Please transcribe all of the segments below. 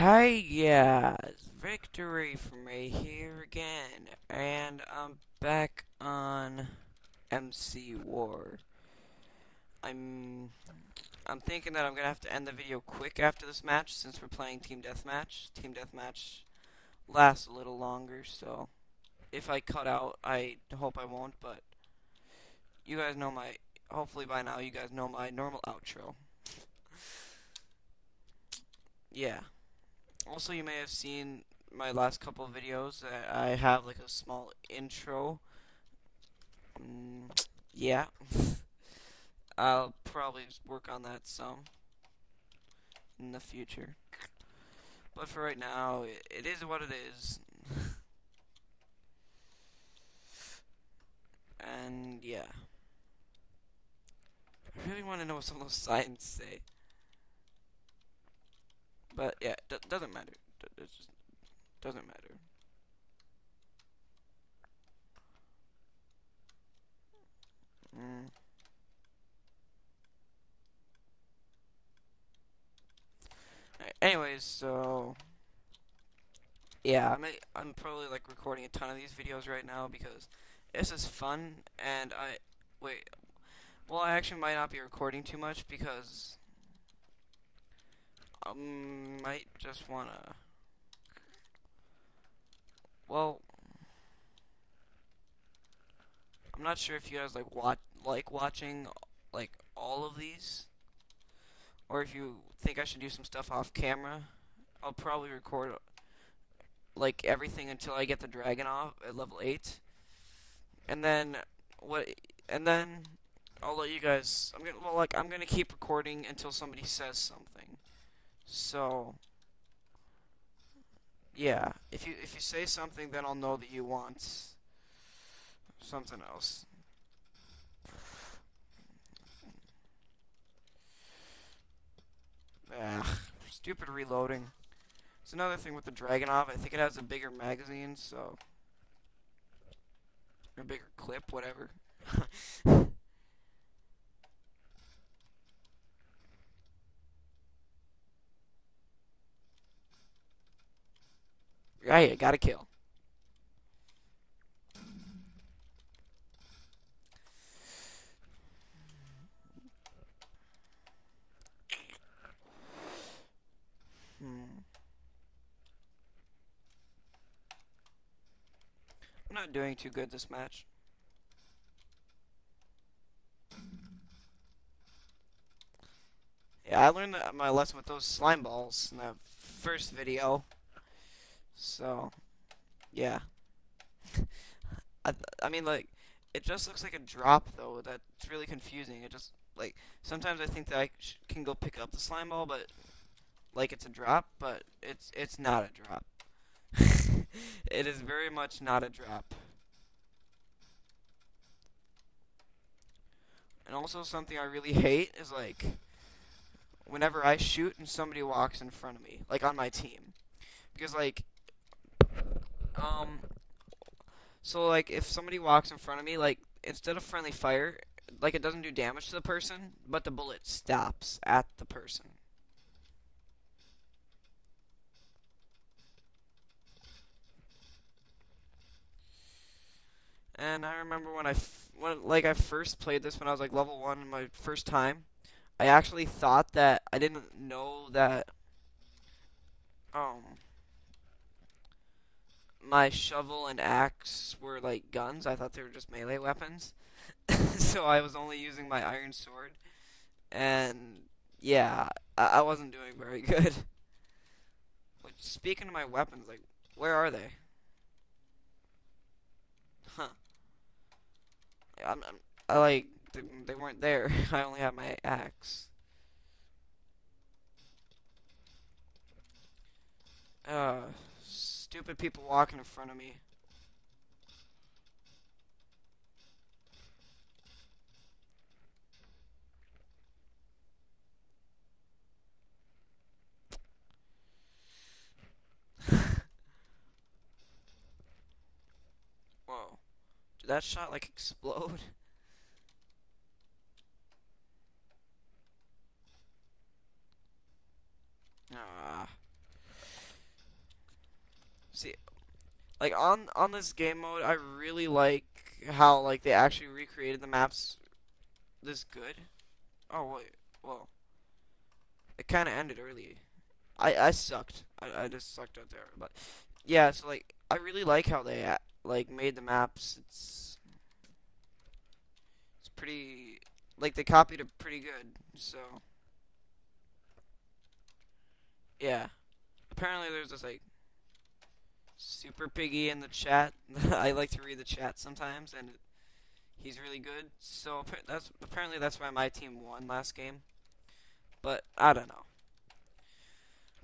Hey, yeah, victory for me here again, and I'm back on MC War. I'm I'm thinking that I'm gonna have to end the video quick after this match since we're playing Team Deathmatch. Team Deathmatch lasts a little longer, so if I cut out, I hope I won't, but you guys know my, hopefully by now you guys know my normal outro. yeah. Also, you may have seen my last couple videos that I have like a small intro. Mm, yeah. I'll probably work on that some in the future. But for right now, it, it is what it is. and yeah. I really want to know what some of those signs say. But yeah, it doesn't matter. It just doesn't matter. Mm. anyways, so yeah, I'm I'm probably like recording a ton of these videos right now because this is fun, and I wait. Well, I actually might not be recording too much because I might just wanna. Well, I'm not sure if you guys like watch like watching like all of these, or if you think I should do some stuff off camera. I'll probably record like everything until I get the Dragunov at level eight, and then what? And then I'll let you guys. I'm gonna well, like I'm gonna keep recording until somebody says something. So, yeah, if you if you say something, then I'll know that you want something else. Ugh, stupid reloading. It's another thing with the Dragunov. I think it has a bigger magazine, so a bigger clip, whatever. Right, I got a kill. Hmm. I'm not doing too good this match. Yeah, I learned my lesson with those slime balls in that first video. So, yeah. I, I mean, like, it just looks like a drop, though. That's really confusing. It just, like, sometimes I think that I can go pick up the slime ball, but, like, it's a drop, but it's, it's not a drop. it is very much not a drop. And also something I really hate is, like, whenever I shoot and somebody walks in front of me, like, on my team. Because, like, um, so like if somebody walks in front of me, like instead of friendly fire, like it doesn't do damage to the person, but the bullet stops at the person. And I remember when I, when like I first played this when I was like level one my first time, I actually thought that I didn't know that. Um, my shovel and axe were like guns. I thought they were just melee weapons. so I was only using my iron sword. And yeah, I, I wasn't doing very good. Speaking of my weapons, like, where are they? Huh. I'm, I'm I like they, they weren't there. I only have my axe. Uh stupid people walking in front of me. Whoa. Did that shot like explode? See, like on on this game mode, I really like how like they actually recreated the maps this good. Oh wait, well, it kind of ended early. I I sucked. I I just sucked out there. But yeah, so like I really like how they like made the maps. It's it's pretty like they copied it pretty good. So yeah. Apparently there's this like super piggy in the chat. I like to read the chat sometimes, and he's really good. So that's apparently that's why my team won last game. But I don't know.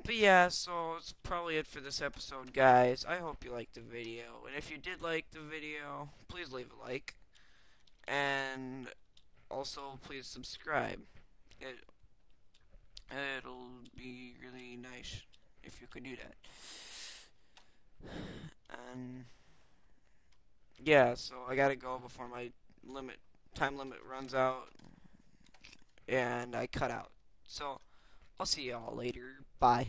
But yeah, so it's probably it for this episode, guys. I hope you liked the video. And if you did like the video, please leave a like. And also, please subscribe. It, it'll be really nice if you could do that. And yeah, so I gotta go before my limit time limit runs out. And I cut out. So I'll see y'all later. Bye.